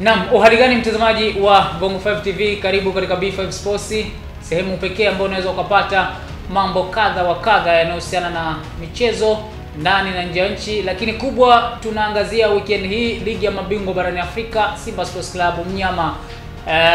Naam, uhali gani mtazamaji wa Bongo 5 TV, karibu katika B5 Sports, sehemu pekee ambayo unaweza ukapata mambo kadha wa kadha yanayohusiana na michezo ndani na nje ya nchi, lakini kubwa tunaangazia weekend hii ligi ya mabingwa barani Afrika, Simba Sports Club mnyama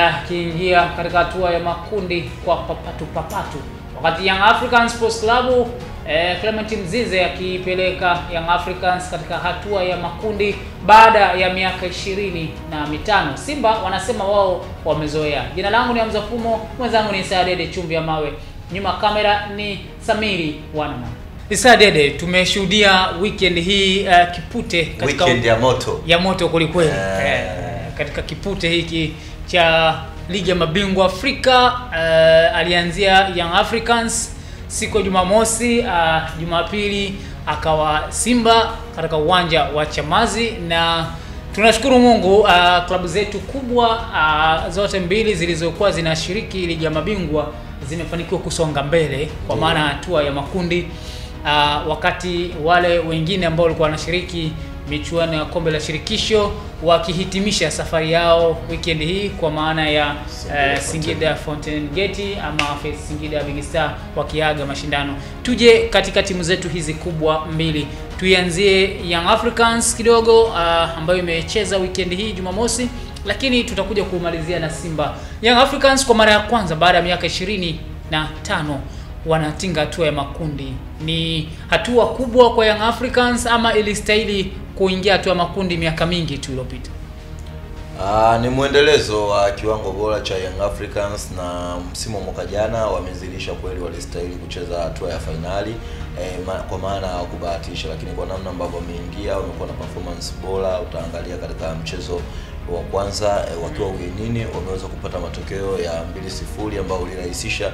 akiingia uh, katika hatua ya makundi kwa papatu papatu, wakati Young African Sports Club Eh, Clement Mzize akipeleka Young Africans katika hatua ya makundi baada ya miaka ishirini na mitano. Simba wanasema wao wamezoea. Jina langu ni Hamza Fumo, mwenzangu ni Isa Dede chumvi ya mawe, nyuma kamera ni Samiri Wanama. Isa Dede, tumeshuhudia weekend hii uh, kipute katika Weekend ya moto. ya moto kwelikweli yeah. uh, katika kipute hiki cha ligi ya mabingwa Afrika uh, alianzia Young Africans siku ya Jumamosi, uh, Jumapili akawa Simba katika uwanja wa Chamazi, na tunashukuru Mungu uh, klabu zetu kubwa uh, zote mbili zilizokuwa zinashiriki ligi ya mabingwa zimefanikiwa kusonga mbele kwa maana hatua ya makundi. Uh, wakati wale wengine ambao walikuwa wanashiriki michuano ya kombe la shirikisho wakihitimisha safari yao weekend hii kwa maana ya Singida uh, Singida Fountain Gate ama FS Singida Big Star wakiaga mashindano. Tuje katika timu zetu hizi kubwa mbili, tuianzie Young Africans kidogo uh, ambayo imecheza weekend hii Jumamosi, lakini tutakuja kumalizia na Simba. Young Africans kwa mara ya kwanza baada ya miaka ishirini na tano wanatinga hatua ya makundi. Ni hatua kubwa kwa Young Africans ama ilistahili kuingia hatua ya makundi miaka mingi tu iliyopita? Ah, ni mwendelezo wa kiwango bora cha Young Africans na msimu wa mwaka jana wamezidisha kweli, walistahili kucheza hatua ya fainali eh, ma, kwa maana ya kubahatisha, lakini kwa namna ambavyo wameingia wamekuwa na performance bora. Utaangalia katika mchezo wa kwanza eh, wakiwa ugenini wameweza kupata matokeo ya mbili sifuri ambao ulirahisisha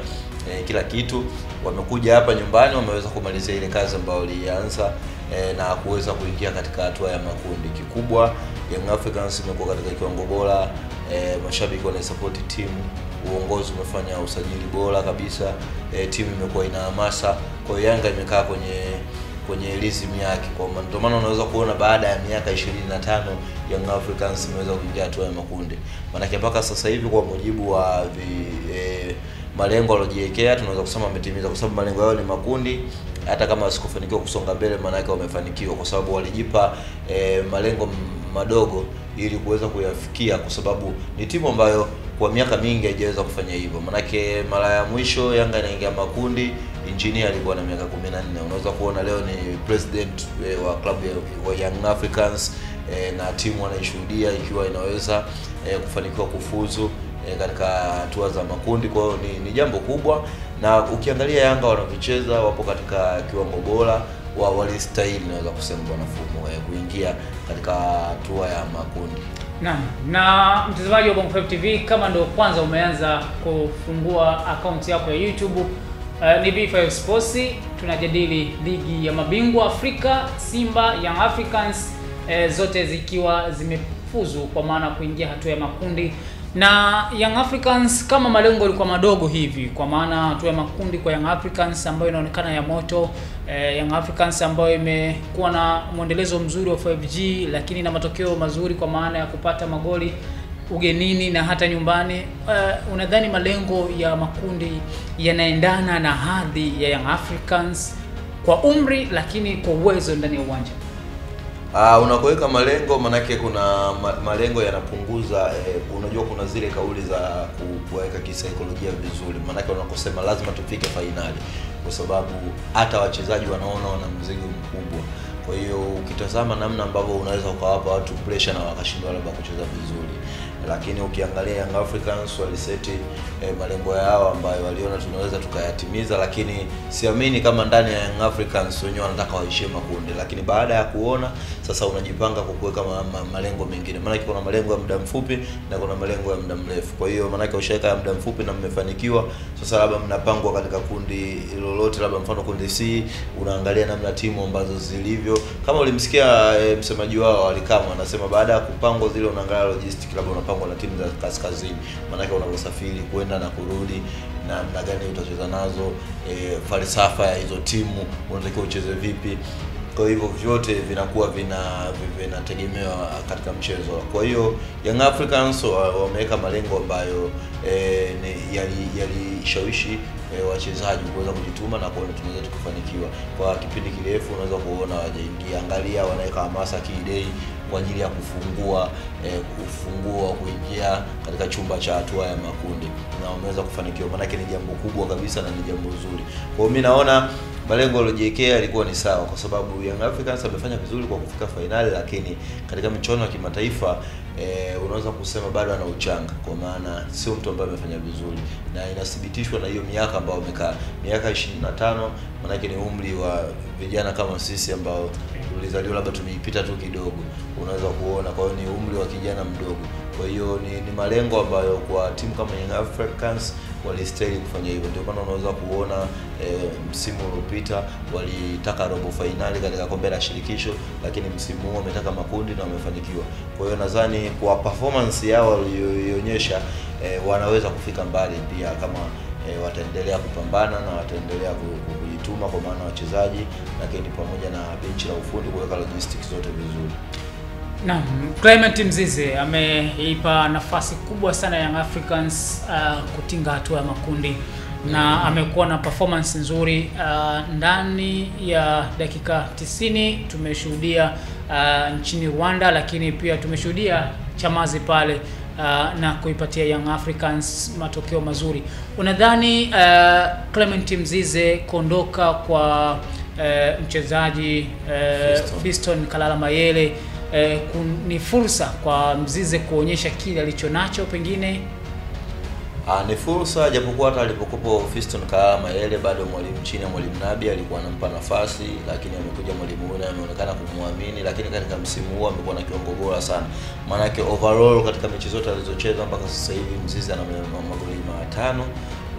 eh, kila kitu. Wamekuja hapa nyumbani wameweza kumalizia ile kazi ambayo walianza eh, na kuweza kuingia katika hatua ya makundi. Kikubwa Young Africans imekuwa katika kiwango bora eh, mashabiki wanaisupport timu, uongozi umefanya usajili bora kabisa e, timu imekuwa ina hamasa. Kwa hiyo Yanga imekaa kwenye kwenye rhythm yake, kwa ndio maana unaweza kuona baada ya miaka 25 Young Africans imeweza kuingia hatua ya makundi. Maanake mpaka sasa hivi kwa mujibu wa vi, eh, malengo waliojiwekea tunaweza kusema wametimiza, kwa sababu malengo yao ni makundi. Hata kama wasikufanikiwa kusonga mbele, maana yake wamefanikiwa, kwa sababu walijipa eh, malengo madogo ili kuweza kuyafikia, kwa sababu ni timu ambayo kwa miaka mingi haijaweza kufanya hivyo. Maanake mara ya mwisho Yanga inaingia makundi, Engineer alikuwa na miaka 14. Unaweza kuona leo ni president eh, wa klabu ya- Young Africans eh, na timu wanaishuhudia ikiwa inaweza eh, kufanikiwa kufuzu eh, katika hatua za makundi. Kwa hiyo ni, ni jambo kubwa, na ukiangalia Yanga wanavyocheza wapo katika kiwango bora wa walistahili, naweza kusema bwana Fumo eh, kuingia katika hatua ya makundi. Naam, na mtazamaji wa Bongo 5 TV, kama ndio kwanza umeanza kufungua akaunti yako ya YouTube uh, ni B5 Sports, tunajadili ligi ya mabingwa Afrika, Simba, Young Africans eh, zote zikiwa zimefuzu kwa maana kuingia hatua ya makundi. Na Young Africans kama malengo yalikuwa madogo hivi, kwa maana hatua ya makundi kwa Young Africans ambayo inaonekana ya moto eh, Young Africans ambayo imekuwa na mwendelezo mzuri wa 5G lakini na matokeo mazuri kwa maana ya kupata magoli ugenini na hata nyumbani. Uh, unadhani malengo ya makundi yanaendana na hadhi ya Young Africans kwa umri lakini kwa uwezo ndani ya uwanja? Uh, unapoweka malengo manake kuna ma, malengo yanapunguza eh, unajua kuna zile kauli za ku- kuweka kisaikolojia vizuri, manake unakosema lazima tufike fainali, kwa sababu hata wachezaji wanaona wana mzigo mkubwa. Kwa hiyo ukitazama namna ambavyo unaweza ukawapa watu pressure na wakashindwa labda kucheza vizuri, lakini ukiangalia Young Africans waliseti eh, malengo yao ambayo waliona tunaweza tukayatimiza, lakini siamini kama ndani ya Young Africans wenyewe wanataka waishie makundi, lakini baada ya kuona sasa unajipanga kwa kuweka ma, ma, malengo mengine, maanake kuna malengo ya muda mfupi na kuna malengo ya muda mrefu. Kwa hiyo maanake ushaweka ya muda mfupi na mmefanikiwa, sasa labda mnapangwa katika kundi lolote, labda mfano kundi C, unaangalia namna timu ambazo zilivyo. Kama ulimsikia e, msemaji wao alikama anasema baada ya kupangwa zile, unaangalia logistic, labda na timu za kaskazini, maanake unavyosafiri kwenda na kurudi na namna gani utacheza nazo, e, falsafa ya hizo timu unatakiwa ucheze vipi kwa hivyo vyote vinakuwa vina vinategemewa katika mchezo. Kwa hiyo Young Africans wameweka malengo ambayo e, ni- yali- eh, wachezaji kuweza kujituma na kuona tunaweza tukafanikiwa. Kwa kipindi kirefu unaweza kuona wajaingia, angalia wanaweka hamasa kidei kwa ajili ya kufungua eh, kufungua kuingia katika chumba cha hatua ya makundi na wameweza kufanikiwa, maanake ni jambo kubwa kabisa na ni jambo zuri. Kwa hiyo mi naona malengo yaliyojiwekea yalikuwa ni sawa, kwa sababu Young Africans amefanya vizuri kwa kufika fainali, lakini katika michuano ya kimataifa eh, unaweza kusema bado ana uchanga, kwa maana sio mtu ambaye amefanya vizuri, na inathibitishwa na hiyo miaka ambayo amekaa, miaka 25 maanake ni umri wa vijana kama sisi ambao tulizaliwa labda tumeipita tu kidogo, unaweza kuona. Kwa hiyo ni umri wa kijana mdogo, kwa hiyo ni, ni malengo ambayo kwa timu kama Young Africans walistahili kufanya hivyo. Ndio maana unaweza kuona e, msimu uliopita walitaka robo fainali katika kombe la shirikisho, lakini msimu huu wametaka makundi na wamefanikiwa. Kwa hiyo nadhani kwa performance yao waliyoionyesha e, wanaweza kufika mbali pia kama e, wataendelea kupambana na wataendelea ku- ku- kujituma kwa maana wachezaji, lakini pamoja na benchi la ufundi kuweka logistics zote vizuri. Naam, Clement Mzize ameipa nafasi kubwa sana Young Africans uh, kutinga hatua ya makundi na amekuwa na performance nzuri uh, ndani ya dakika 90 tumeshuhudia uh, nchini Rwanda, lakini pia tumeshuhudia Chamazi pale uh, na kuipatia Young Africans matokeo mazuri. Unadhani uh, Clement Mzize kuondoka kwa uh, mchezaji uh, Fiston. Fiston Kalala Mayele eh, ni fursa kwa Mzize kuonyesha kile alichonacho pengine Ah, ni fursa japokuwa hata alipokuwa Fiston Kalala Mayele bado mwalimu chini mwalimu Nabi alikuwa anampa nafasi, lakini amekuja mwalimu huyu na ameonekana kumwamini, lakini katika msimu huu amekuwa na kiwango bora sana. Maana yake overall katika mechi zote alizocheza mpaka sasa hivi Mzizi ana magoli matano,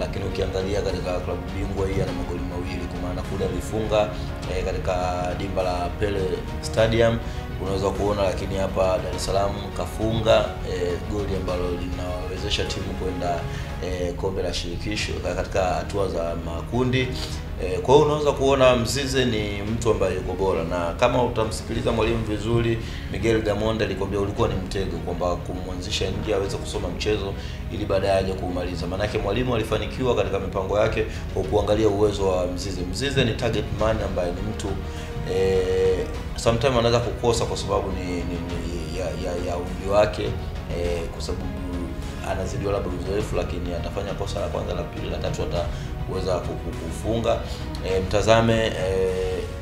lakini ukiangalia katika klabu bingwa hii ana magoli mawili, kwa maana kule alifunga eh, katika dimba la Pele Stadium unaweza kuona, lakini hapa Dar es Salaam kafunga e, goli ambalo linawezesha timu kwenda e, kombe la shirikisho katika hatua za makundi. E, kwa hiyo unaweza kuona Mzize ni mtu ambaye yuko bora, na kama utamsikiliza mwalimu vizuri, Miguel Gamonde alikwambia ulikuwa ni mtego kwamba kumwanzisha nje aweze kusoma mchezo ili baadaye aje kuumaliza. Maanake mwalimu alifanikiwa katika mipango yake kwa kuangalia uwezo wa Mzize. Mzize ni target man ambaye ni mtu eh, sometimes anaweza kukosa kwa sababu ni, ni, ni ya, ya, ya umri wake eh, kwa sababu anazidiwa labda uzoefu, lakini atafanya kosa la kwanza, la pili, la tatu ataweza ku- ku- kufunga. E, mtazame e,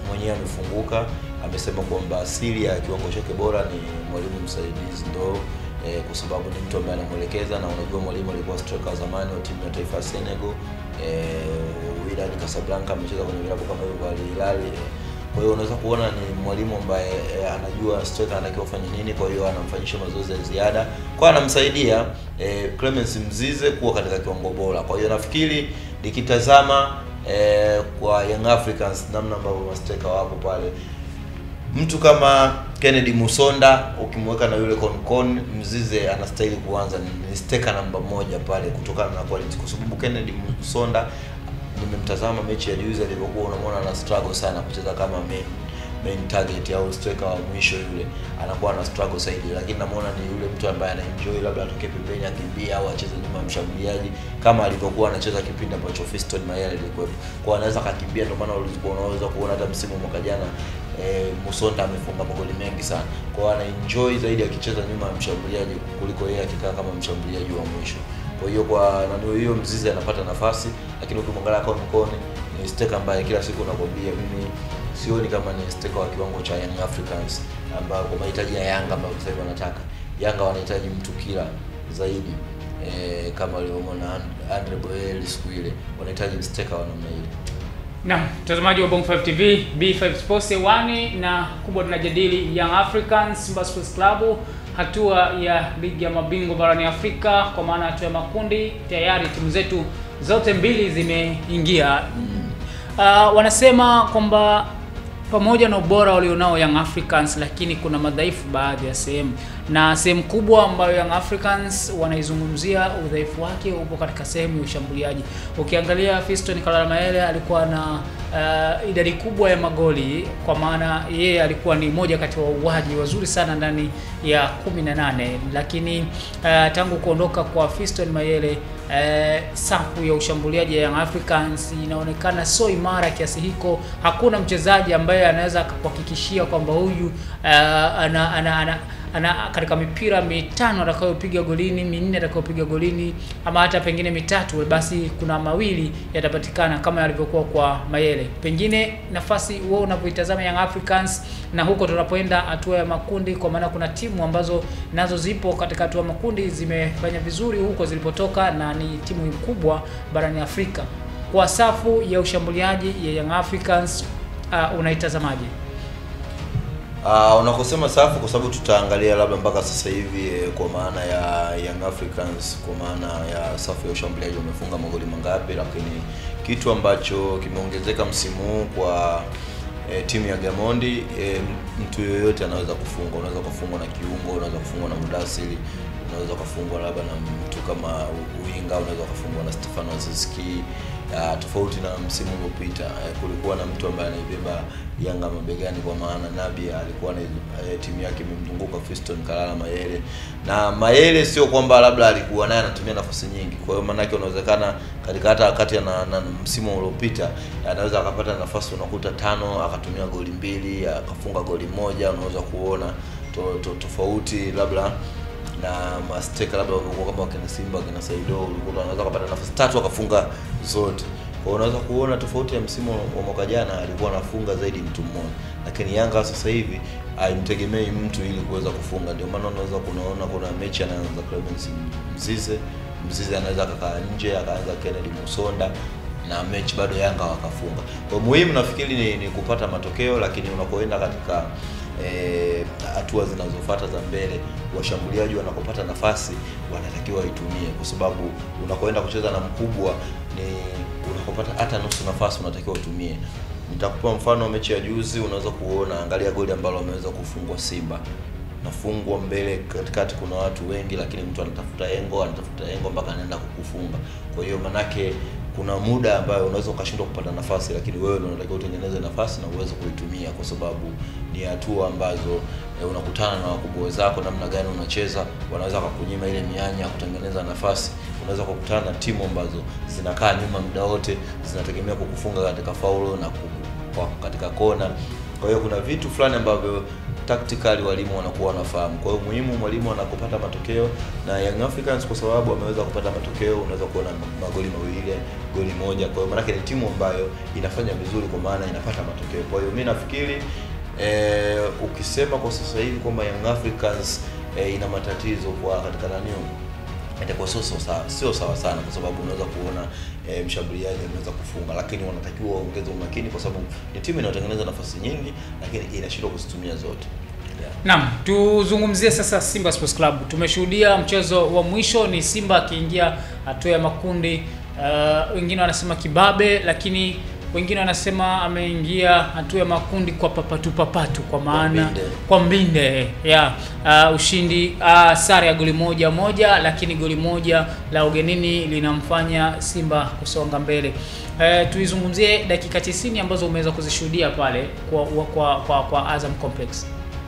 mwenyewe amefunguka, amesema kwamba asili ya kiwango chake bora ni mwalimu msaidizi ndo e, kwa sababu ni mtu ambaye anamwelekeza, na unajua mwalimu alikuwa striker wa zamani wa timu ya taifa ya Senegal e, Wydad Casablanca, amecheza kwenye vilabu kama hivyo Al Hilal e, kwa hiyo unaweza kuona ni mwalimu ambaye e, anajua striker anatakiwa kufanya nini, kwa hiyo anamfanyisha mazoezi ya ziada, kwa anamsaidia e, Clemens Mzize kuwa katika kiwango bora. Kwa hiyo nafikiri nikitazama e, kwa Young Africans namna ambavyo mastreka wapo pale, mtu kama Kennedy Musonda ukimweka na yule Konkon, Mzize anastahili kuanza, ni- steka namba moja pale kutokana na quality, kwa sababu Kennedy Musonda nimemtazama mechi ya juzi alivyokuwa, unamwona ana struggle sana kucheza kama main main target au striker wa mwisho yule, anakuwa ana struggle zaidi, lakini namuona ni yule mtu ambaye ana enjoy labda atoke pembeni akimbia au acheze nyuma ya mshambuliaji kama alivyokuwa anacheza kipindi ambacho Fiston Mayele alikuwepo, kwa anaweza akakimbia. Ndio maana ulikuwa unaweza kuona hata msimu mwaka jana eh, Musonda amefunga magoli mengi sana, kwa ana enjoy zaidi akicheza nyuma ya mshambuliaji kuliko yeye akikaa kama mshambuliaji wa mwisho. Kwa hiyo kwa nani hiyo Mzizi anapata nafasi, lakini ukimwangalia kwa mkoni ni steka ambaye kila siku nakwambia mimi sioni kama ni steka wa kiwango cha Young Africans ambao kwa mahitaji ya Yanga ambao sasa wanataka. Yanga wanahitaji mtu kila zaidi e, kama walivyomwona Andre Boel siku ile, wanahitaji steka wa namna ile. Naam, mtazamaji wa Bongo 5 TV, B5 Sports 1 na kubwa tunajadili Young Africans Simba Sports Club hatua ya ligi ya mabingwa barani Afrika kwa maana hatua ya makundi. Tayari timu zetu zote mbili zimeingia. Uh, wanasema kwamba pamoja na ubora walionao Young Africans, lakini kuna madhaifu baadhi ya sehemu. Na sehemu kubwa ambayo Young Africans wanaizungumzia udhaifu wake upo katika sehemu ya ushambuliaji. Ukiangalia Fiston Kalala alikuwa na uh, idadi kubwa ya magoli, kwa maana yeye alikuwa ni moja kati wa wauaji wazuri sana ndani ya 18 lakini uh, tangu kuondoka kwa Fiston Mayele uh, safu ya ushambuliaji ya Young Africans inaonekana sio imara kiasi hiko. Hakuna mchezaji ambaye anaweza akakuhakikishia kwamba huyu uh, ana, ana, ana ana katika mipira mitano atakayopiga golini, minne atakayopiga golini, ama hata pengine mitatu, basi kuna mawili yatapatikana kama yalivyokuwa kwa Mayele. Pengine nafasi wewe unavyoitazama Young Africans na huko tunapoenda hatua ya makundi, kwa maana kuna timu ambazo nazo zipo katika hatua ya makundi zimefanya vizuri huko zilipotoka na ni timu kubwa barani Afrika. Kwa safu ya ushambuliaji ya Young Africans uh, unaitazamaje? Uh, unakosema safu kwa sababu tutaangalia labda mpaka sasa hivi eh, kwa maana ya Young Africans, kwa maana ya safu ya ushambuliaji wamefunga magoli mangapi, lakini kitu ambacho kimeongezeka msimu huu kwa eh, timu ya Gamondi eh, mtu yoyote anaweza kufunga. Unaweza kufungwa na kiungo, unaweza kufungwa na Mudasiri, unaweza kufungwa labda na mtu kama Uinga, unaweza kufungwa na Stefano Aziski. Uh, tofauti na msimu uliopita uh, kulikuwa na mtu ambaye anaibeba Yanga mabegani, kwa maana Nabi alikuwa na uh, timu yake imemzunguka Fiston Kalala Mayele, na Mayele sio kwamba labda alikuwa naye anatumia nafasi nyingi. Kwa hiyo maanake unawezekana katika hata wakati na, na msimu uliopita anaweza akapata nafasi unakuta tano akatumia goli mbili akafunga goli moja, unaweza kuona to, to, tofauti labda na masteka labda walikuwa kama wakina Simba wakina Saido, ulikuwa wanaweza kupata nafasi tatu akafunga zote. Kwa unaweza kuona tofauti ya msimu wa mwaka jana, alikuwa anafunga zaidi mtu mmoja, lakini Yanga sasa hivi haimtegemei mtu ili kuweza kufunga. Ndio maana unaweza kunaona kuna mechi anaanza Clemens Mzize, Mzize anaweza akakaa nje akaanza Kennedy Musonda na mechi bado Yanga wakafunga. Kwa muhimu nafikiri ni, ni kupata matokeo, lakini unapoenda katika hatua e, zinazofuata za mbele, washambuliaji wanapopata nafasi wanatakiwa waitumie, kwa sababu unakoenda kucheza na mkubwa ni unapopata hata nusu nafasi unatakiwa utumie. Nitakupa mfano mechi ya juzi, unaweza kuona, angalia goli ambalo wameweza kufungwa Simba nafungwa mbele katikati, kuna watu wengi, lakini mtu anatafuta engo, anatafuta engo mpaka anaenda kukufunga. Kwa hiyo manake kuna muda ambayo unaweza ukashindwa kupata nafasi, lakini wewe ndio unatakiwa utengeneze nafasi na uweze kuitumia, kwa sababu ni hatua ambazo e, unakutana na wakubwa wenzako, namna gani unacheza, wanaweza kukunyima ile mianya ya kutengeneza nafasi. Unaweza kukutana na timu ambazo zinakaa nyuma muda wote, zinategemea kukufunga katika faulo na kuku, katika kona. Kwa hiyo kuna vitu fulani ambavyo tactically walimu wanakuwa wanafahamu. Kwa hiyo muhimu mwalimu anapopata matokeo na Young Africans, kwa sababu ameweza kupata matokeo, unaweza kuona magoli mawili, goli moja. Kwa hiyo maana ni timu ambayo inafanya vizuri, kwa maana inapata matokeo. Kwa hiyo mimi nafikiri eh, ukisema kwa sasa hivi kwamba Young Africans eh, ina matatizo kwa katika nani itakuwa sio sawa, sio sawa sana, kwa sababu unaweza kuona e, mshambuliaji anaweza kufunga, lakini wanatakiwa waongeze umakini, kwa sababu ni timu inayotengeneza nafasi nyingi, lakini inashindwa kuzitumia zote. Yeah. Naam, tuzungumzie sasa Simba Sports Club. Tumeshuhudia mchezo wa mwisho ni Simba akiingia hatua ya makundi. wengine Uh, wanasema kibabe, lakini wengine wanasema ameingia hatua ya makundi kwa papatu papatu, kwa maana kwa mbinde ya uh, ushindi uh, sare ya goli moja moja, lakini goli moja la ugenini linamfanya Simba kusonga mbele. Uh, tuizungumzie dakika 90 ambazo umeweza kuzishuhudia pale kwa, kwa, kwa, kwa Azam Complex.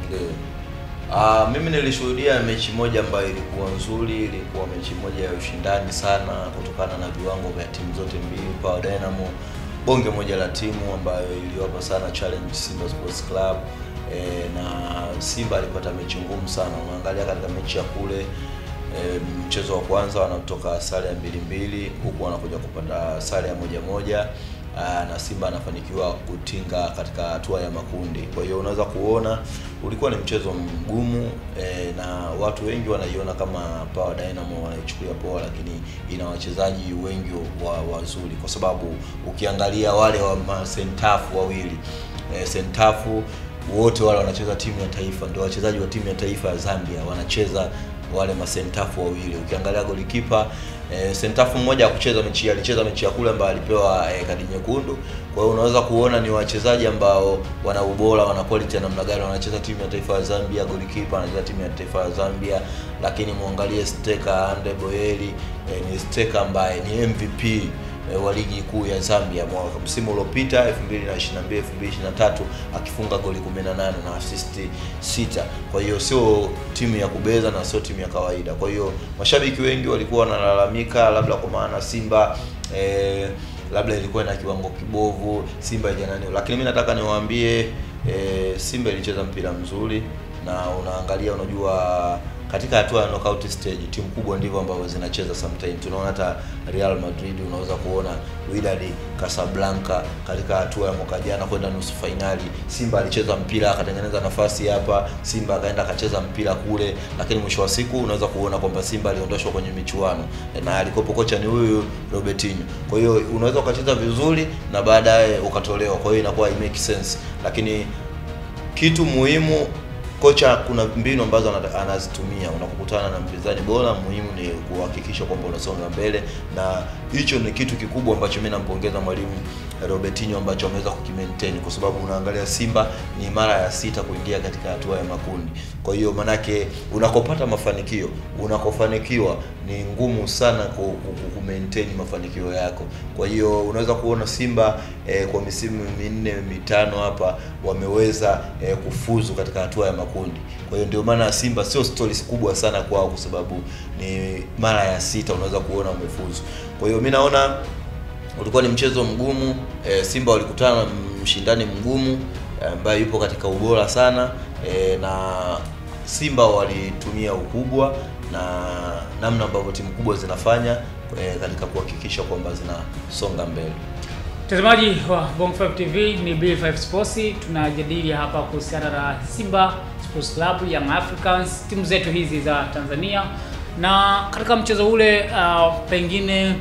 Ndio. Ah, mimi nilishuhudia mechi moja ambayo ilikuwa nzuri, ilikuwa mechi moja ya ushindani sana kutokana na viwango vya timu zote mbili. Kwa Dynamo bonge moja la timu ambayo iliwapa sana challenge Simba Sports Club e, na Simba alipata mechi ngumu sana. Unaangalia katika mechi ya kule e, mchezo wa kwanza wanatoka sare ya mbili mbili, huku wanakuja kupata sare ya moja moja na Simba anafanikiwa kutinga katika hatua ya makundi. Kwa hiyo unaweza kuona ulikuwa ni mchezo mgumu e, na watu wengi wanaiona kama Power Dynamo wanaichukulia poa, lakini ina wachezaji wengi wa wazuri, kwa sababu ukiangalia wale wa masentafu wawili e, sentafu wote wale wanacheza timu ya taifa, ndio wachezaji wa timu ya taifa ya Zambia wanacheza wale masentafu wawili. Ukiangalia golikipa e, sentafu mmoja akucheza mechi alicheza mechi ya kule ambayo alipewa e, kadi nyekundu. Kwa hiyo unaweza kuona ni wachezaji ambao wana ubora, wana quality ya namna gani, wanacheza timu ya taifa ya Zambia, goalkeeper anacheza timu ya taifa ya Zambia, lakini muangalie steka Andre Boyeli e, ni steka ambaye ni MVP wa ligi kuu ya Zambia mwaka msimu uliopita 2022 2023 akifunga goli 18 na assist 6. Kwa hiyo sio timu ya kubeza na sio timu ya kawaida. Kwa hiyo mashabiki wengi walikuwa wanalalamika labda kwa maana Simba e, labda ilikuwa na kiwango kibovu, Simba ijanani, lakini mimi nataka niwaambie e, Simba ilicheza mpira mzuri na unaangalia, unajua katika hatua ya knockout stage timu kubwa ndivyo ambavyo zinacheza sometimes. Tunaona hata Real Madrid unaweza kuona Wydad Casablanca katika hatua ya mwaka jana kwenda nusu fainali, Simba alicheza mpira akatengeneza nafasi hapa, Simba akaenda akacheza mpira kule, lakini mwisho wa siku unaweza kuona kwamba Simba aliondoshwa kwenye michuano. Na alikopo kocha ni huyu Robertinho. Kwa hiyo unaweza ukacheza vizuri na baadaye ukatolewa, kwa hiyo inakuwa make sense, lakini kitu muhimu kocha kuna mbinu ambazo anazitumia unapokutana na mpinzani bora. Muhimu ni kuhakikisha kwamba unasonga mbele, na hicho ni kitu kikubwa ambacho mi nampongeza mwalimu Robertinho ambacho ameweza kukimaintain, kwa sababu unaangalia Simba ni mara ya sita kuingia katika hatua ya makundi. Kwa hiyo manake unakopata mafanikio, unakofanikiwa ni ngumu sana ku, ku, ku maintain mafanikio yako. Kwa hiyo unaweza kuona Simba eh, kwa misimu minne mitano hapa wameweza eh, kufuzu katika hatua ya makundi. Kwa hiyo ndio maana Simba sio stories kubwa sana kwao, kwa sababu ni mara ya sita unaweza kuona umefuzu. Kwa hiyo mimi naona ulikuwa ni mchezo mgumu e, Simba walikutana na mshindani mgumu ambaye yupo katika ubora sana e, na Simba walitumia ukubwa na namna ambavyo timu kubwa zinafanya e, katika kuhakikisha kwamba zinasonga mbele. Mtazamaji wa Bongo 5 TV ni B5 Sports, tunajadili hapa kuhusiana na Simba Sports Club, Young Africans, timu zetu hizi za Tanzania, na katika mchezo ule uh, pengine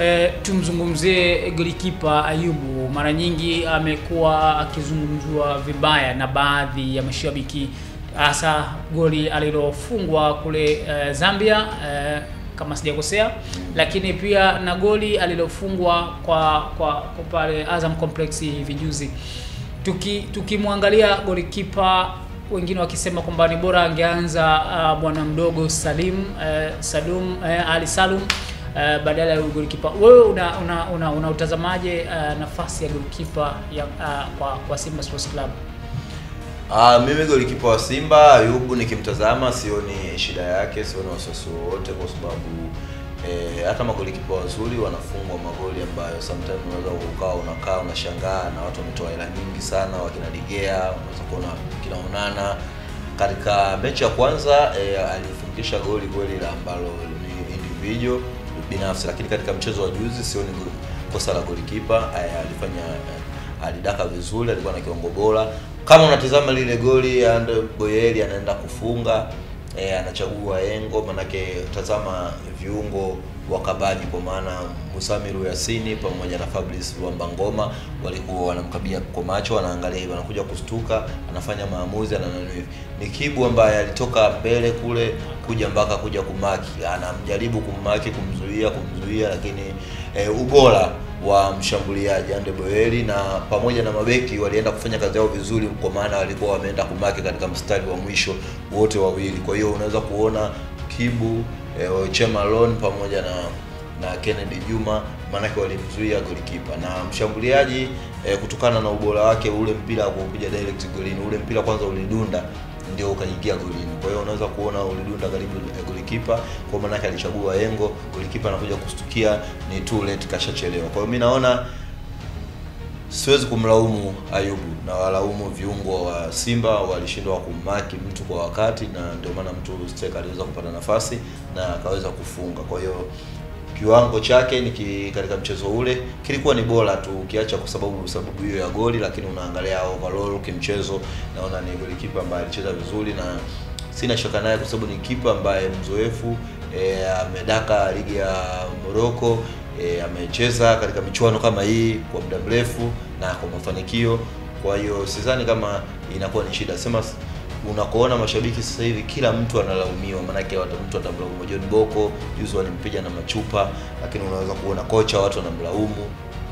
E, tumzungumzie golikipa Ayubu. Mara nyingi amekuwa akizungumzwa vibaya na baadhi ya mashabiki, hasa goli alilofungwa kule e, Zambia e, kama sijakosea, lakini pia na goli alilofungwa kwa kwa, kwa pale Azam Complex hivi juzi. Tukimwangalia Tuki tukimwangalia golikipa wengine wakisema kwamba ni bora angeanza uh, mdogo Salim uh, Salum uh, Ali Salum Uh, badala ya golikipa. Wewe una una, una, una utazamaje uh, nafasi ya golikipa ya uh, kwa kwa Simba Sports Club? Ah, mimi golikipa wa Simba Ayubu nikimtazama sioni shida yake, sioni wasiwasi wowote kwa sababu eh, hata magolikipa wazuri wanafungwa magoli ambayo sometimes unaweza ukaa unakaa unashangaa na watu wametoa hela nyingi sana, wakina Digea, unaweza kuona kinaonana katika mechi ya kwanza e, alifungisha goli kweli la ambalo ni individual binafsi lakini katika mchezo wa juzi sioni kosa la golikipa. Alifanya alidaka vizuri, alikuwa na kiwango bora. Kama unatizama lile goli and Boyeli anaenda kufunga e, anachagua engo, manake tazama viungo wakabaji kwa maana Musamiru Yasini pamoja na Fabrice Luamba Ngoma walikuwa wanamkabia kwa macho, wanaangalia hivi, anakuja kustuka, anafanya maamuzi, ananani hivi. Ni Kibu ambaye alitoka mbele kule kuja mpaka kuja kumaki, anamjaribu kummaki, kumzuia, kumzuia, lakini e, ubora wa mshambuliaji Ande Boyeli na pamoja na mabeki walienda kufanya kazi yao vizuri, kwa maana walikuwa wameenda kumaki katika mstari wa mwisho wote wawili. Kwa hiyo unaweza kuona Kibu E, Chemalon pamoja na na Kennedy Juma maanake walimzuia golikipa na mshambuliaji e, kutokana na ubora wake, ule mpira kuja direct golini, ule mpira kwanza ulidunda ndio ukaingia golini. Kwa hiyo unaweza kuona ulidunda karibu golikipa, kwa maanake alichagua engo, golikipa anakuja kustukia ni too late, kashachelewa. Kwa hiyo mimi naona siwezi kumlaumu Ayubu na walaumu viungo wa Simba, walishindwa kumaki mtu kwa wakati, na ndio maana mtu Steck aliweza kupata nafasi na akaweza kufunga. Kwa hiyo kiwango chake ni katika mchezo ule kilikuwa ni bora tu, ukiacha kwa sababu sababu hiyo ya goli, lakini unaangalia overall kimchezo, naona ni golikipa ambaye alicheza vizuri na sina shaka naye kwa sababu ni kipa ambaye mzoefu e, amedaka ligi ya Morocco e, amecheza katika michuano kama hii kwa muda mrefu na kwa mafanikio. Kwa hiyo sidhani kama inakuwa ni shida, sema unakoona mashabiki sasa hivi kila mtu analaumiwa, maanake watu mtu atamlaumu John Boko, juzi walimpiga na machupa, lakini unaweza kuona kocha watu wanamlaumu,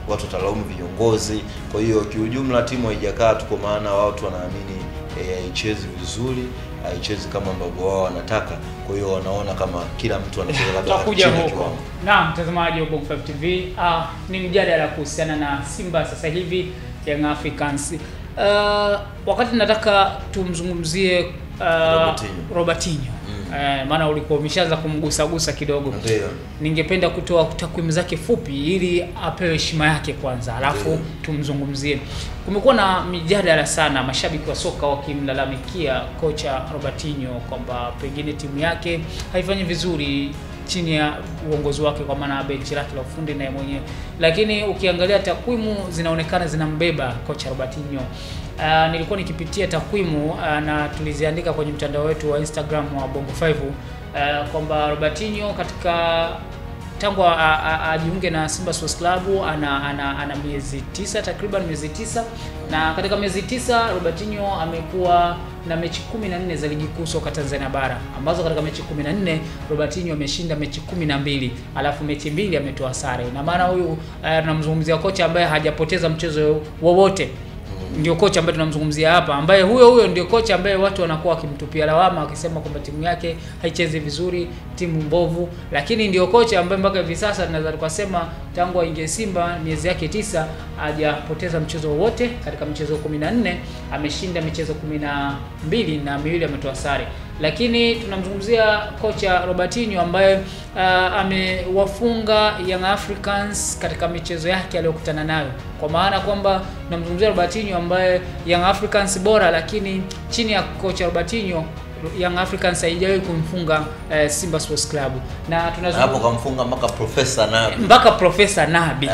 watu watalaumu viongozi. Kwa hiyo kiujumla timu haijakaa tu, kwa maana watu wanaamini haichezi e, vizuri, haichezi kama ambavyo wao wanataka. Kwa hiyo wanaona kama kila mtu anacheza labda tutakuja huko. Naam, mtazamaji wa Bongo 5 TV, ah, ni mjadala kuhusiana na Simba sasa hivi Young Africans. Uh, wakati nataka tumzungumzie uh, Robertinho. Robertinho. Mm. Eh, maana ulikuwa umeshaanza kumgusagusa kidogo. Ndiyo. Ningependa kutoa takwimu zake fupi ili apewe heshima yake kwanza, alafu tumzungumzie. Kumekuwa na mijadala sana, mashabiki wa soka wakimlalamikia kocha Robertinho kwamba pengine timu yake haifanyi vizuri chini ya uongozi wake, kwa maana benchi lake la ufundi naye mwenyewe, lakini ukiangalia takwimu zinaonekana zinambeba kocha Robertinho. Uh, nilikuwa nikipitia takwimu uh, na tuliziandika kwenye mtandao wetu wa Instagram wa Bongo 5 uh, kwamba Robertinho katika tangu ajiunge na Simba Sports Club ana, ana, ana miezi tisa takriban miezi tisa na katika miezi tisa Robertinho amekuwa na mechi 14 za ligi kuu soka Tanzania bara ambazo katika mechi 14 Robertinho ameshinda mechi 12 alafu mechi mbili ametoa sare. Na maana huyu uh, tunamzungumzia kocha ambaye hajapoteza mchezo wowote ndio kocha ambaye tunamzungumzia hapa, ambaye huyo huyo ndio kocha ambaye watu wanakuwa wakimtupia lawama wakisema kwamba timu yake haichezi vizuri, timu mbovu, lakini ndio kocha ambaye mpaka hivi sasa tunaweza tukasema tangu aingie Simba miezi yake tisa hajapoteza mchezo wowote. Katika mchezo 14 ameshinda michezo 12 na miwili ametoa sare. Lakini tunamzungumzia kocha Robertinho ambaye uh, amewafunga Young Africans katika michezo yake aliyokutana nayo, kwa maana kwamba tunamzungumzia Robertinho ambaye Young Africans bora, lakini chini ya kocha Robertinho Young Africans haijawahi kumfunga eh, Simba Sports Club. Na tunazungumza kamfunga mpaka Profesa Nabi. mpaka Profesa Nabi.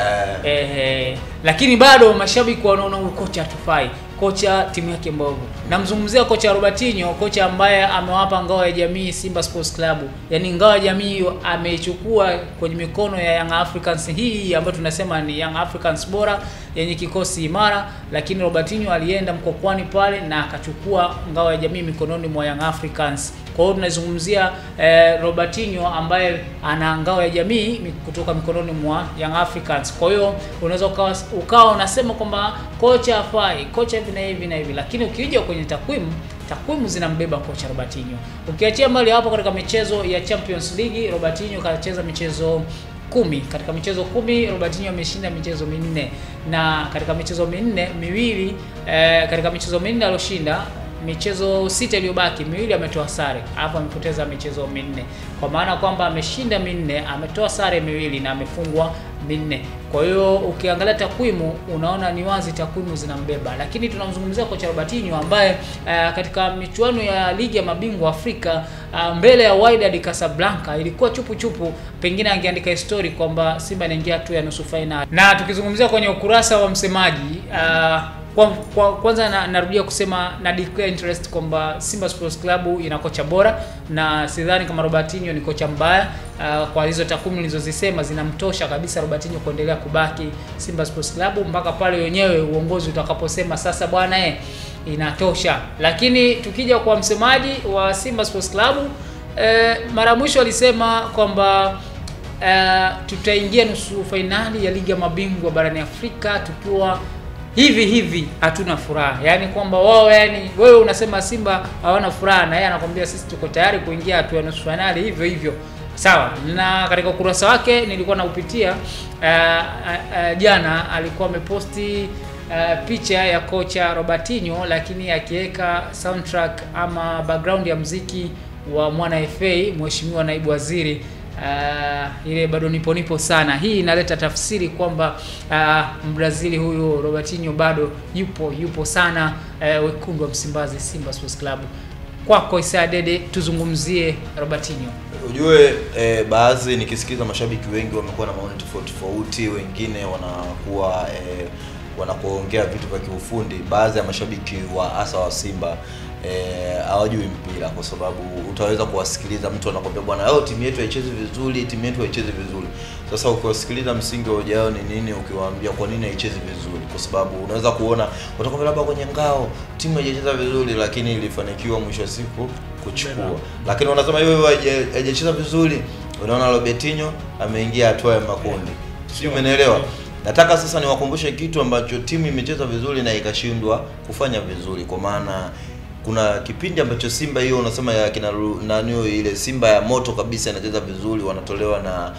Eh. eh, lakini bado mashabiki wanaona huyu kocha hatufai, kocha timu yake mbovu. Namzungumzia kocha Robertinho, kocha ambaye amewapa ngao ya jamii Simba Sports Club, yaani ngao ya jamii ameichukua kwenye mikono ya Young Africans hii ambayo tunasema ni Young Africans bora yenye kikosi imara, lakini Robertinho alienda mkokwani pale na akachukua ngao ya jamii mikononi mwa Young Africans. Kwa hiyo tunazungumzia eh, Robertinho ambaye ana ngao ya jamii kutoka mikononi mwa Young Africans. Kwa hiyo unaweza ukawa, ukawa unasema kwamba kocha hafai, kocha hivi na hivi na hivi, lakini ukija kwenye takwimu takwimu zinambeba kocha Robertinho. Ukiachia mbali hapo, katika michezo ya Champions League Robertinho kacheza michezo kumi. Katika michezo kumi Robertinho ameshinda michezo minne na katika michezo minne miwili eh, katika michezo minne aliyoshinda michezo sita iliyobaki miwili ametoa sare, hapo amepoteza michezo minne, kwa maana kwamba ameshinda minne, ametoa sare miwili na amefungwa minne. Kwa hiyo ukiangalia takwimu unaona ni wazi takwimu zinambeba, lakini tunamzungumzia kocha Robertinho ambaye uh, katika michuano ya ligi ya mabingwa Afrika uh, mbele ya Wydad Casablanca ilikuwa chupu chupu, pengine angeandika histori kwamba Simba inaingia tu ya nusu fainali. Na tukizungumzia kwenye ukurasa wa msemaji uh, kwa, kwa, kwanza na, narudia kusema na declare interest kwamba Simba Sports Club ina kocha bora na sidhani kama Robertinho ni kocha mbaya. Uh, kwa hizo takwimu nilizozisema zinamtosha kabisa Robertinho kuendelea kubaki Simba Sports Club mpaka pale wenyewe uongozi utakaposema sasa bwana eh, inatosha. Lakini tukija kwa msemaji wa Simba Sports Club eh, mara mwisho alisema kwamba uh, tutaingia nusu fainali ya ligi ya mabingwa barani Afrika tukiwa hivi hivi hatuna furaha, yaani kwamba wao, yani wewe unasema Simba hawana furaha, na yeye anakwambia sisi tuko tayari kuingia hatua ya nusu fainali hivyo hivyo. Sawa. Na katika ukurasa wake nilikuwa naupitia uh, uh, uh, jana alikuwa ameposti uh, picha ya kocha Robertinho, lakini akiweka soundtrack ama background ya mziki wa Mwana FA Mheshimiwa Naibu Waziri uh, ile bado nipo nipo sana. Hii inaleta tafsiri kwamba uh, Mbrazili huyu Robertinho bado yupo yupo sana uh, wekundu wa Msimbazi Simba Sports Club. Kwako Isa Dede, tuzungumzie Robertinho. Ujue eh, baadhi nikisikiza mashabiki wengi wamekuwa na maoni tofauti tofauti, wengine wanakuwa eh, wanakuongea vitu vya kiufundi. Baadhi ya mashabiki wa hasa wa Simba eh, hawajui mpira, kwa sababu utaweza kuwasikiliza mtu anakwambia bwana, leo timu yetu haichezi vizuri, timu yetu haichezi vizuri. Sasa ukiwasikiliza msingi wa hoja yao ni nini, ukiwaambia kwa nini haichezi vizuri, kwa sababu unaweza kuona utakwambia labda kwenye ngao timu haijacheza vizuri, lakini ilifanikiwa mwisho wa siku kuchukua. Lakini wanasema hiyo haijacheza vizuri, unaona Robertinho ameingia hatua ya makundi, sio? Umeelewa? Nataka sasa niwakumbushe kitu ambacho timu imecheza vizuri na ikashindwa kufanya vizuri, kwa maana kuna kipindi ambacho Simba hiyo unasema ya kina nani ile Simba ya moto kabisa inacheza vizuri, wanatolewa na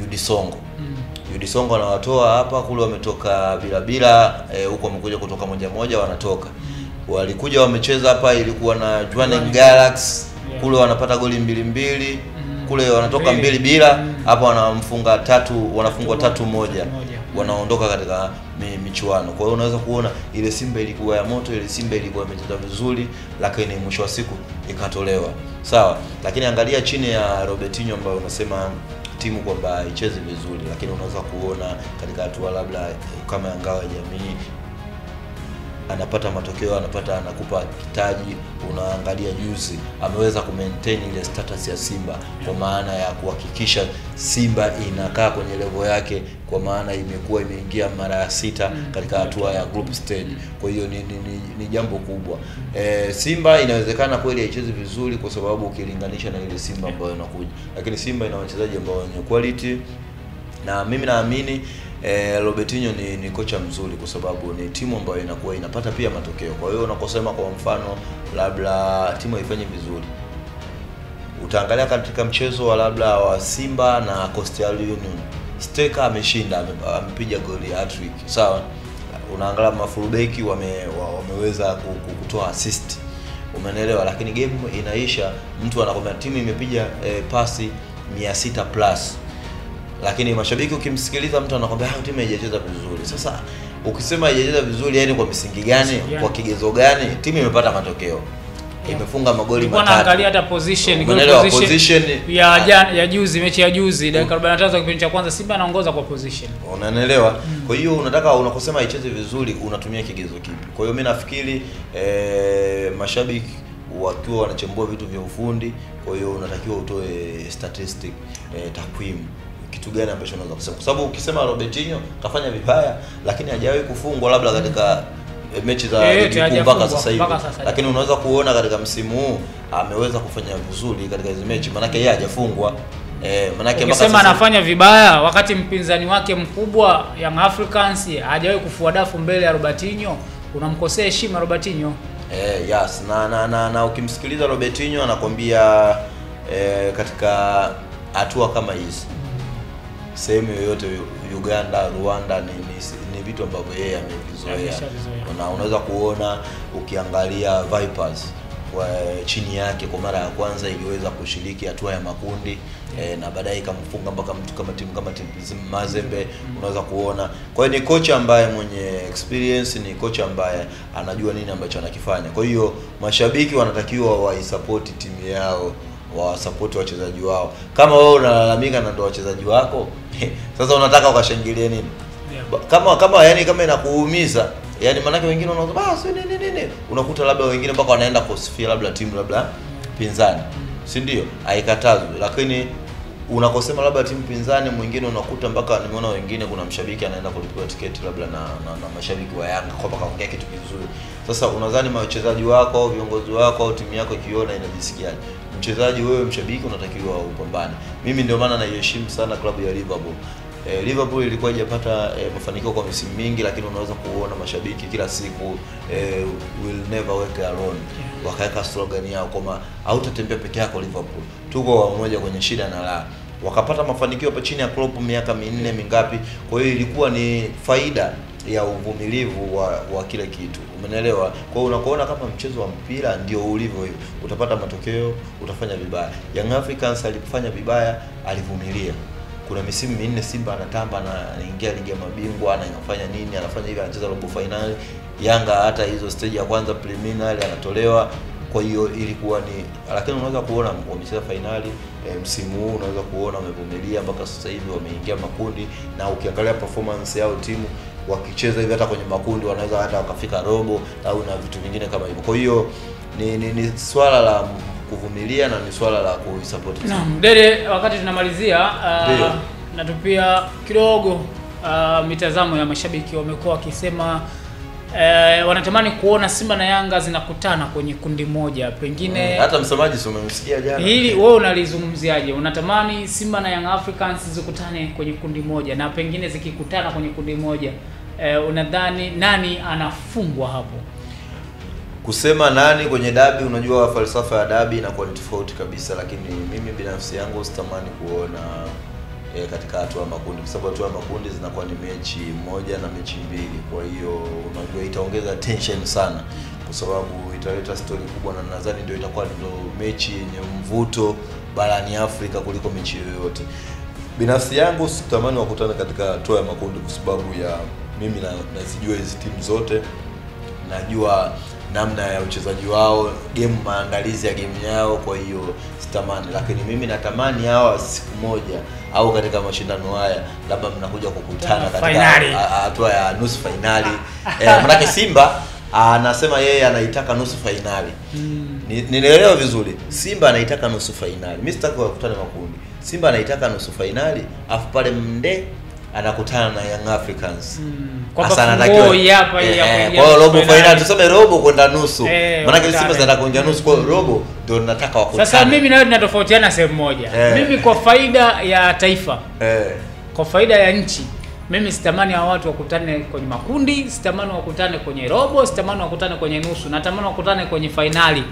Yudi Songo. Mm. Yudi Songo anawatoa hapa, kule wametoka bila bila, huko, huko wamekuja kutoka moja moja, wanatoka mm. walikuja wamecheza hapa, ilikuwa na Jwaneng mm. Galaxy Yeah. kule wanapata goli mbili mbili Mm. kule wanatoka Mbili. bila Mm. hapa wanamfunga tatu wanafungwa Tatu moja. moja wanaondoka katika michuano. Kwa hiyo unaweza kuona ile Simba ilikuwa ya moto, ile Simba ilikuwa imecheza vizuri, lakini mwisho wa siku ikatolewa. Sawa, lakini angalia chini ya Robertinho ambayo unasema timu kwamba icheze vizuri, lakini unaweza kuona katika hatua labda kama ya ya jamii anapata matokeo, anapata anakupa kitaji. Unaangalia juzi ameweza kumaintain ile status ya Simba kwa maana ya kuhakikisha Simba inakaa kwenye level yake, kwa maana imekuwa imeingia mara ya sita Mm. katika hatua ya group stage. Kwa hiyo ni, ni, ni, ni jambo kubwa. E, Simba inawezekana kweli haichezi vizuri kwa sababu ukilinganisha na ile Simba ambayo inakuja, lakini Simba ina wachezaji ambao wenye quality na mimi naamini eh, Robertinho ni, ni kocha mzuri kwa sababu ni timu ambayo inakuwa inapata pia matokeo. Kwa hiyo unakosema kwa mfano labda timu haifanyi vizuri, utaangalia katika mchezo wa labda wa Simba na Coastal Union, Steka ameshinda, ame- amepiga goli hat-trick, sawa. Unaangalia mafulbeki wame, wameweza ku- ku- kutoa assist, umeelewa. Lakini game inaisha, mtu anakwambia timu imepiga eh, pasi 600 plus lakini mashabiki ukimsikiliza mtu anakwambia ah, timu haijacheza vizuri. Sasa ukisema haijacheza vizuri, yani kwa Misingi gani? kwa kigezo gani? Timu imepata matokeo, imefunga magoli matatu. naangalia hata position, goal position, Position- ya jana, ya juzi mechi ya juzi dakika 45 za kipindi cha kwanza Simba anaongoza kwa position. Unanielewa? Kwa hiyo unataka unakosema icheze vizuri, unatumia kigezo kipi? Kwa hiyo mimi nafikiri eh, mashabiki wakiwa wanachambua vitu vya ufundi, kwa hiyo unatakiwa utoe statistic eh, takwimu kitu gani ambacho unaweza kusema, kwa sababu ukisema Robertinho kafanya vibaya, lakini hajawahi kufungwa labda katika eh, mechi za Eh, ligi kuu mpaka sasa hivi, lakini unaweza kuona katika msimu huu ameweza kufanya vizuri katika hizo mechi, maanake yeye hajafungwa. Eh, manake Ukisema anafanya vibaya wakati mpinzani wake mkubwa Young Africans hajawahi kufua dafu mbele ya Robertinho, unamkosea heshima Robertinho. Eh, yes na na, na, na ukimsikiliza Robertinho anakwambia eh, katika hatua kama hizi sehemu yoyote Uganda, Rwanda ni, ni, ni vitu ambavyo yeye amevizoea, na unaweza kuona ukiangalia Vipers kwa chini yake kwa mara ya kwanza iliweza kushiriki hatua ya makundi yeah. E, na baadaye ikamfunga mpaka mtu kama timu kama timu Mazembe mm. unaweza kuona. Kwa hiyo ni kocha ambaye mwenye experience, ni kocha ambaye anajua nini ambacho anakifanya. Kwa hiyo mashabiki wanatakiwa waisapoti timu yao wasapoti wachezaji wao. Kama wewe unalalamika na ndo wachezaji wako sasa unataka ukashangilie nini? Kama kama yani kama inakuumiza yani maanake wengine wanaanza basi nini nini unakuta labda wengine mpaka wanaenda kusifia labda timu labda pinzani. Si ndio? Haikatazwi. Lakini unakosema labda timu pinzani mwingine unakuta mpaka nimeona wengine kuna mshabiki anaenda kulipiwa tiketi labda na, na, na mashabiki wa Yanga kwamba kaongea kitu kizuri. Sasa unadhani wachezaji wako au viongozi wako au timu yako ikiona inajisikiaje? Mchezaji wewe mshabiki unatakiwa upambane. Mimi ndio maana naiheshimu sana klabu ya Liverpool Eh, Liverpool ilikuwa haijapata eh, mafanikio kwa misimu mingi, lakini unaweza kuona mashabiki kila siku eh, will never work alone. yeah. Wakaweka slogan yao kwamba hautatembea peke yako Liverpool, tuko pamoja kwenye shida na raha. Wakapata mafanikio hapa chini ya Klopp miaka minne mingapi. Kwa hiyo ilikuwa ni faida ya uvumilivu wa, wa kile kitu, umenelewa? Kwa hiyo unakoona kama mchezo wa mpira ndio ulivyo hivyo, utapata matokeo, utafanya vibaya. Young Africans alifanya vibaya, alivumilia kuna misimu minne Simba anatamba na anaingia ligi ya mabingwa anafanya nini, anafanya hivi, anacheza robo finali. Yanga hata hizo stage ya kwanza preliminary anatolewa. Kwa hiyo ilikuwa ni, lakini unaweza kuona wamecheza fainali e, msimu huu unaweza kuona wamevumilia mpaka sasa hivi wameingia makundi, na ukiangalia performance yao timu wakicheza hivi hata kwenye makundi wanaweza hata wakafika robo au na vitu vingine kama hivyo. Kwa hiyo ni, ni, ni swala la kuvumilia na ni swala la kuisupport. Naam, Dede, wakati tunamalizia uh, natupia kidogo uh, mitazamo ya mashabiki wamekuwa wakisema uh, wanatamani kuona Simba na Yanga zinakutana kwenye kundi moja, pengine hata msemaji si umemsikia jana hili wewe unalizungumziaje? Unatamani Simba na Young Africans zikutane kwenye kundi moja, na pengine zikikutana kwenye kundi moja uh, unadhani nani anafungwa hapo? Kusema nani kwenye dabi unajua falsafa ya dabi inakuwa ni tofauti kabisa lakini mimi binafsi yangu sitamani kuona e, katika hatua ya makundi kwa sababu hatua ya makundi zinakuwa ni mechi moja na mechi mbili. Kwa hiyo unajua itaongeza tension sana kwa sababu italeta stori kubwa na nadhani ndio itakuwa ndio mechi yenye mvuto barani afrika kuliko mechi yoyote. Binafsi yangu sitamani wakutana katika hatua ya makundi kwa sababu ya mimi na, nazijua hizi timu zote. Najua namna ya uchezaji wao game maandalizi ya game yao kwa hiyo sitamani. Lakini mimi natamani hawa siku moja au katika mashindano haya labda mnakuja kukutana katika hatua ya nusu fainali eh, manake simba anasema yeye anaitaka nusu fainali hmm. ninaelewa vizuri. Simba anaitaka nusu fainali mi sitaki wakutane makundi. Simba anaitaka nusu fainali afu pale mnde anakutana na young africans Mm. Hapa ya Eh, kwa hiyo robo fainali. tuseme robo kwenda nusu Eh, maanake wakutane. simba zinataka kuingia nusu kwa robo ndio nataka wakutane Sasa mimi nawe tunatofautiana sehemu moja. Eh. Mimi kwa faida ya taifa, eh, kwa faida ya nchi, mimi sitamani hawa watu wakutane kwenye makundi, sitamani wakutane kwenye robo, sitamani wakutane kwenye nusu, natamani wakutane kwenye fainali.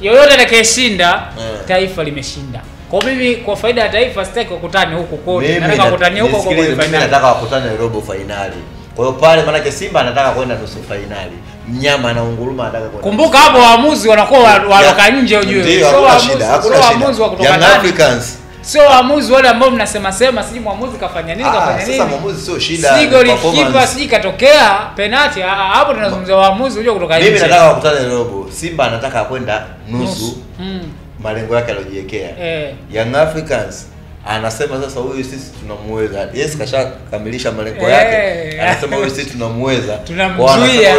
Yoyote atakayeshinda yeah. taifa limeshinda. Kwa mimi kwa faida ya taifa sitaki wakutane huku kote. Nataka na- wakutane huko kwa kwenye mimi fainali. nataka wakutane robo finali. kwa hiyo pale maanake simba anataka kwenda nusu fainali mnyama na unguruma anataka kwenda Kumbuka hapo waamuzi wanakuwa wa- waloka nje ujue. Ndio, hakuna shida hakuna shida waamuzi wa kutoka Young. Africans Sio waamuzi wale ambao mnasema sema sijui mwamuzi kafanya nini Ah, kafanya sasa nini. mwamuzi sio shida, Si goli golikipa performance. sijui katokea penalti Hapo tunazungumzia waamuzi unajua kutoka nje. mimi nataka wakutane robo simba anataka kwenda nusu Mm. malengo yake aliyojiwekea Eh. Young Africans anasema sasa huyu sisi tunamuweza. Yes, kashakamilisha malengo yake hey, Anasema huyu sisi tunamuweza. Tunamzuia.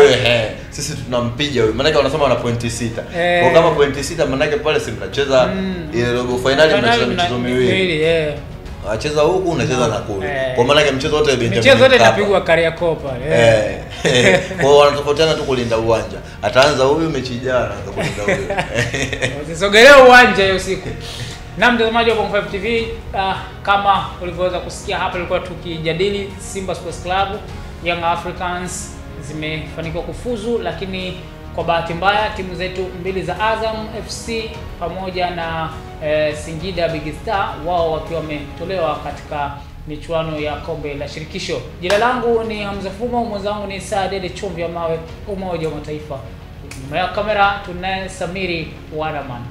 Sisi tunampiga huyu. Maana wanasema wana pointi sita. hey. Kwa kama pointi sita maana yake pale si mnacheza Mm. ile robo finali mnacheza michezo miwili. yeah Unacheza huku unacheza na kule. Eh. Kwa maana yake mchezo wote Benjamin mchezo wote inapigwa Kariakoo pale. eh. Eh. Kwa hiyo wanatofautiana tu kulinda uwanja. Ataanza huyu mechi ijayo anaanza kulinda huyu. Usisogelee uwanja hiyo siku. Na mtazamaji wa Bongo 5 TV, uh, kama ulivyoweza kusikia hapa, ilikuwa tukijadili Simba Sports Club, Young Africans zimefanikiwa kufuzu, lakini kwa bahati mbaya timu zetu mbili za Azam FC pamoja na eh, Singida Big Star wao wakiwa wametolewa katika michuano ya kombe la shirikisho. Jina langu ni Hamza Fumo, mwenzangu ni Saadede Chumvi ya Mawe, Umoja wa Mataifa. Nyuma ya kamera tunaye Samiri Waraman.